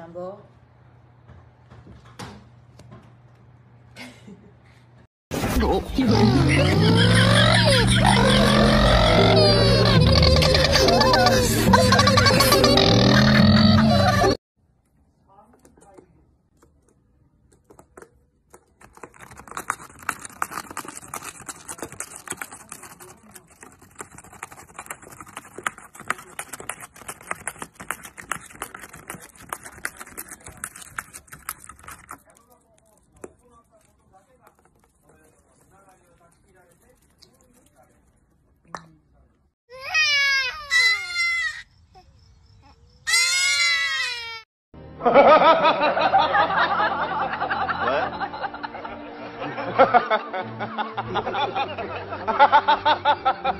jumbo. oh. Gel.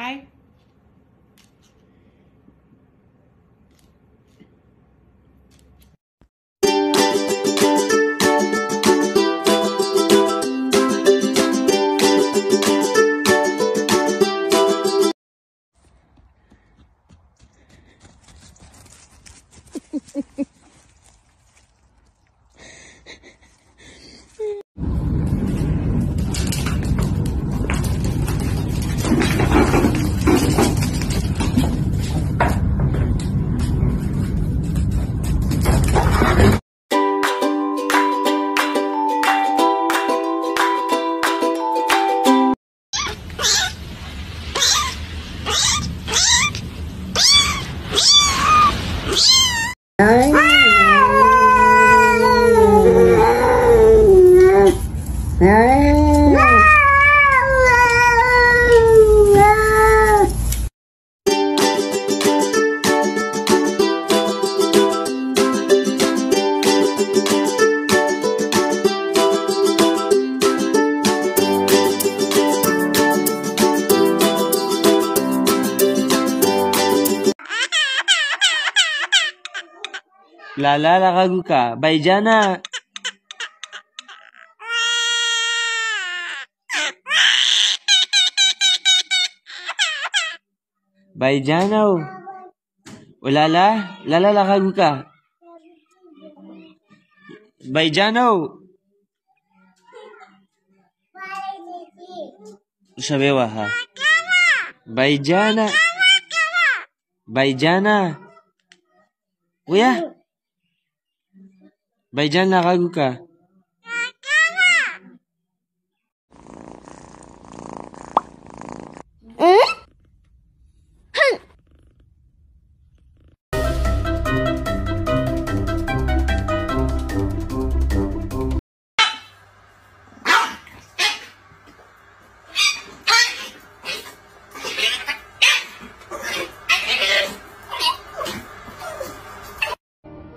Bye. Lala La la la Jana. By Janaw. Ulala, lalalakag ka. By Janaw. Sabewa ha. By Jana. By Jana. Kuya. By Jana, lakagu ka.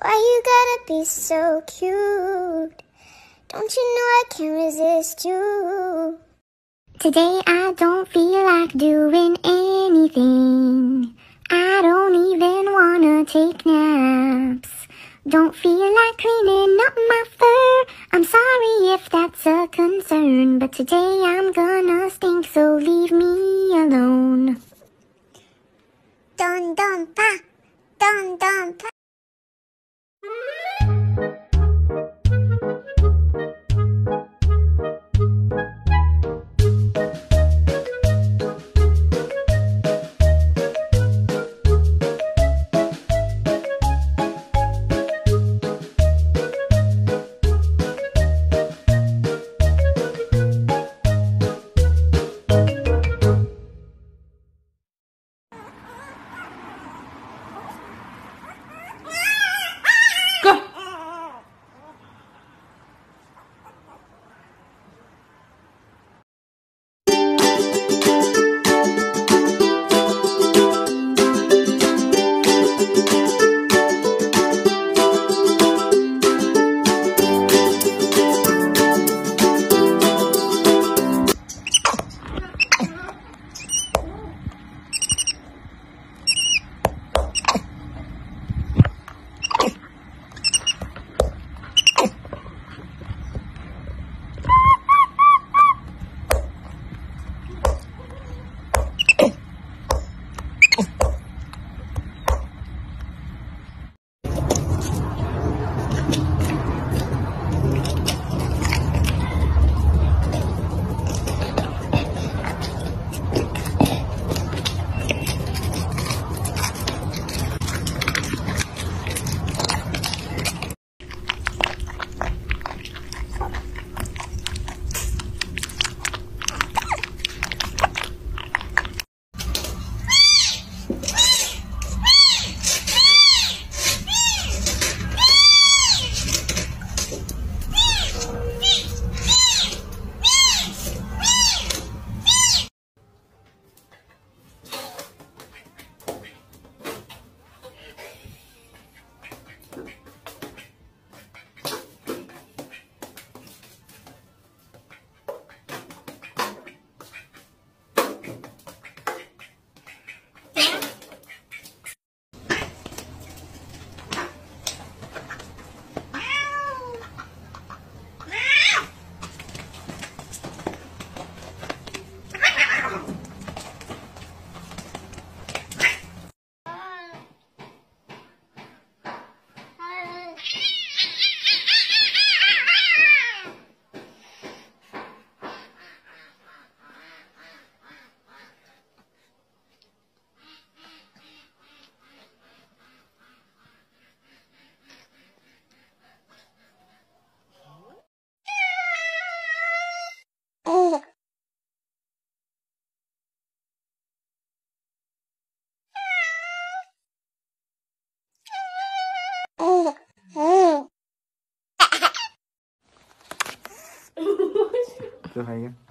Why you gotta be so cute? Don't you know I can't resist you? Today I don't feel like doing anything. I don't even wanna take naps. Don't feel like cleaning up my fur. I'm sorry if that's a concern, but today I'm gonna stink, so leave me alone. Dun dun pa, dun dun pa. Ka! Subscribe